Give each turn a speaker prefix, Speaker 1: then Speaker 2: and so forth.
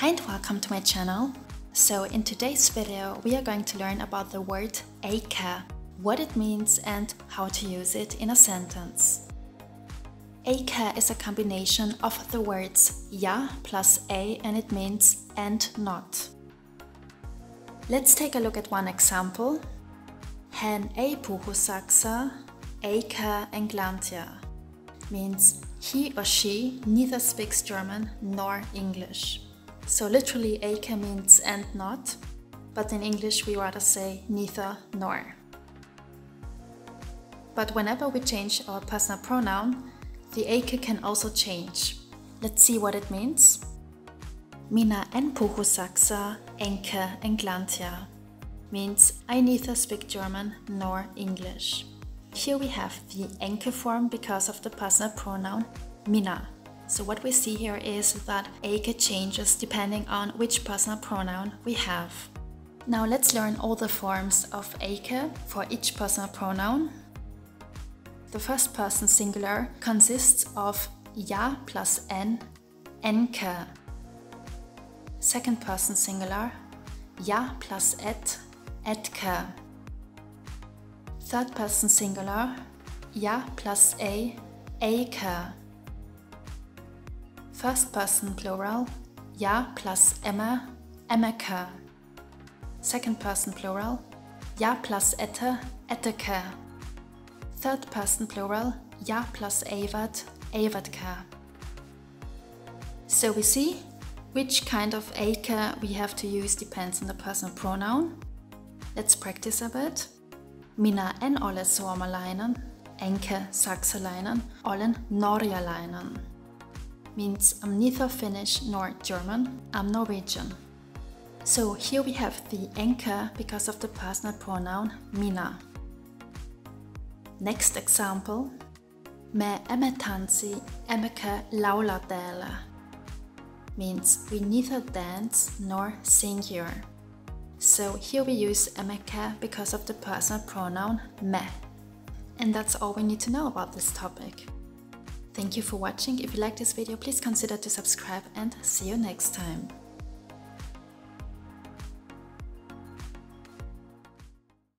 Speaker 1: Hi and welcome to my channel. So in today's video we are going to learn about the word eikä, what it means and how to use it in a sentence. Eikä is a combination of the words ja plus a and it means and not. Let's take a look at one example. Hen ei puhu saksa, englantia means he or she neither speaks German nor English. So literally eikä means and not, but in English we rather say neither nor. But whenever we change our personal pronoun, the eikä can also change. Let's see what it means. Mina en puhu saksa enkä englantia means I neither speak German nor English. Here we have the enkä form because of the personal pronoun mina. So what we see here is that eikä changes depending on which personal pronoun we have. Now let's learn all the forms of eikä for each personal pronoun. The first person singular consists of ja plus n, enkä. Second person singular, ja plus et, etkä. Third person singular, ja plus a, eikä. First person plural, ja plus emme, emmekä. Second person plural, ja plus ette, ettekä. Third person plural, ja plus eivät, eivätkä. So we see which kind of eikä we have to use depends on the personal pronoun. Let's practice a bit. Mina en alle suomalainen, enkä saksalainen, olen norjalainen. Means I'm neither Finnish nor German, I'm Norwegian. So here we have the enkä because of the personal pronoun mina. Next example. Me emme tanssi emmekä laula täällä. Means we neither dance nor sing here. So here we use emmekä because of the personal pronoun me. And that's all we need to know about this topic. Thank you for watching. If you like this video, please consider to subscribe and see you next time.